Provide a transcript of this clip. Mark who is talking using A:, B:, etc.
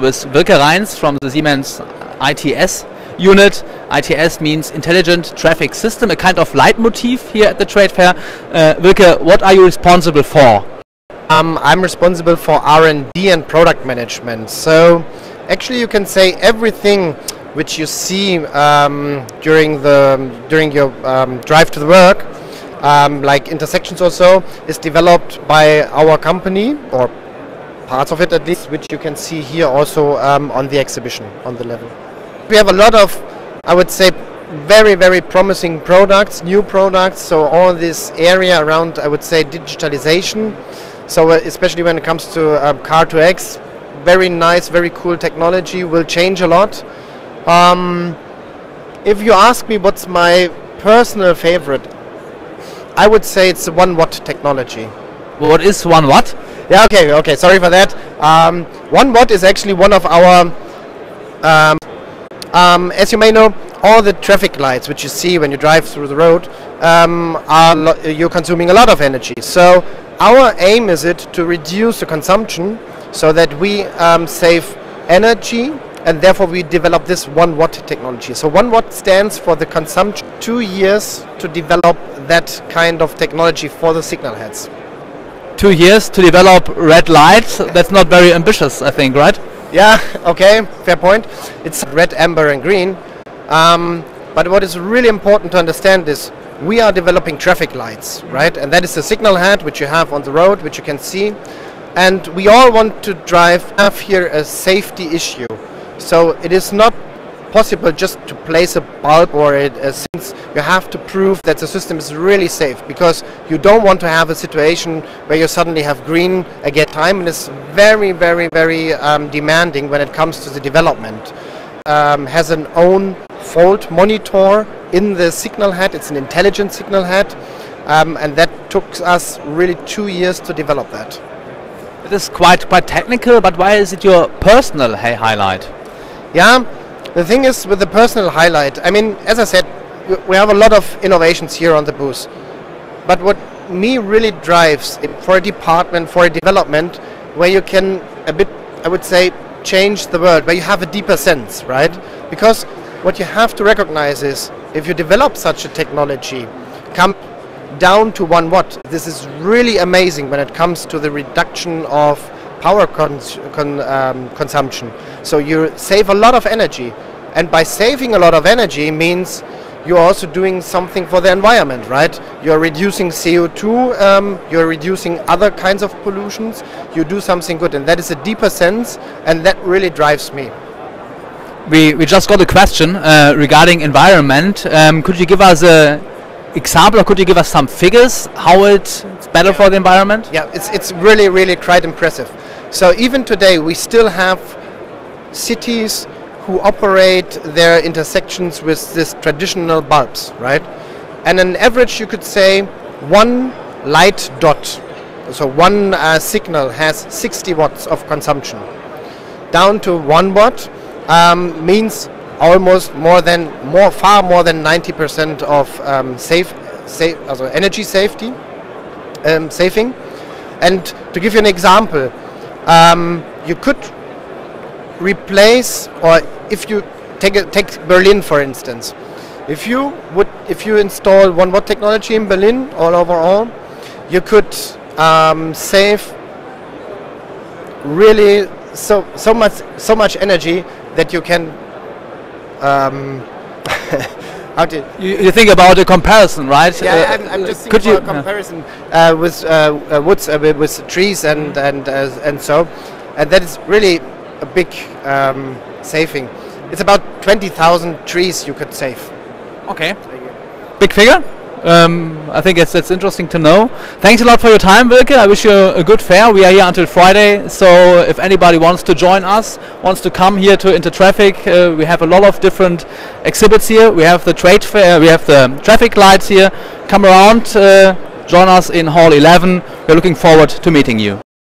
A: with Wilke Reints from the Siemens ITS unit. ITS means Intelligent Traffic System, a kind of leitmotif here at the trade fair. Uh, Wilke, what are you responsible for?
B: Um, I'm responsible for R&D and product management. So actually you can say everything which you see um, during the during your um, drive to the work, um, like intersections or so, is developed by our company or parts of it at least, which you can see here also um, on the exhibition on the level. We have a lot of, I would say, very very promising products, new products. So all this area around, I would say, digitalization. So uh, especially when it comes to uh, Car2X, very nice, very cool technology will change a lot. Um, if you ask me what's my personal favorite, I would say it's one watt technology.
A: What is one watt?
B: Yeah, okay, okay, sorry for that. Um, one watt is actually one of our, um, um, as you may know, all the traffic lights which you see when you drive through the road um, are you're consuming a lot of energy. So our aim is it to reduce the consumption so that we um, save energy and therefore we develop this one watt technology. So one watt stands for the consumption. Two years to develop that kind of technology for the signal heads.
A: Two years to develop red lights. That's not very ambitious, I think, right?
B: Yeah. Okay. Fair point. It's red, amber, and green. Um, but what is really important to understand is we are developing traffic lights, right? And that is the signal head which you have on the road, which you can see. And we all want to drive have here a safety issue. So it is not possible just to place a bulb or it uh, since you have to prove that the system is really safe because you don't want to have a situation where you suddenly have green again. Time and it's very very very um, demanding when it comes to the development. Um, has an own fault monitor in the signal head. It's an intelligent signal head. Um, and that took us really two years to develop that.
A: It is quite quite technical but why is it your personal highlight?
B: Yeah, the thing is with the personal highlight, I mean, as I said, we have a lot of innovations here on the booth. But what me really drives for a department, for a development, where you can a bit, I would say, change the world, where you have a deeper sense, right? Because what you have to recognize is if you develop such a technology, come down to one watt, this is really amazing when it comes to the reduction of power cons con um, consumption. So you save a lot of energy. And by saving a lot of energy means you're also doing something for the environment, right? You're reducing CO2, um, you're reducing other kinds of pollutions, you do something good. And that is a deeper sense, and that really drives me.
A: We, we just got a question uh, regarding environment. Um, could you give us a example or could you give us some figures how it's better yeah. for the environment?
B: Yeah, it's, it's really, really quite impressive. So even today we still have cities who operate their intersections with this traditional bulbs, right? And on average you could say one light dot, so one uh, signal has 60 watts of consumption. Down to one watt um, means almost more than more far more than 90% of um, safe, safe also energy safety um, saving. And to give you an example, um, you could replace, or if you take a, take Berlin for instance, if you would if you install one watt technology in Berlin all overall, you could um, save really so so much so much energy that you can um,
A: How did you, you, think about a comparison, right?
B: Yeah, uh, I'm, I'm, just thinking about a comparison uh, with uh, uh woods, uh, with trees and and uh, and so, and that is really a big um, saving. It's about twenty thousand trees you could save.
A: Okay. Big figure. Um, I think it's, it's interesting to know. Thanks a lot for your time, Wilke. I wish you a good fair. We are here until Friday, so if anybody wants to join us, wants to come here to Intertraffic, uh, we have a lot of different exhibits here. We have the trade fair, we have the traffic lights here. Come around, uh, join us in Hall 11. We're looking forward to meeting you.